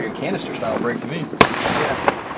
like a canister style break to me. Yeah.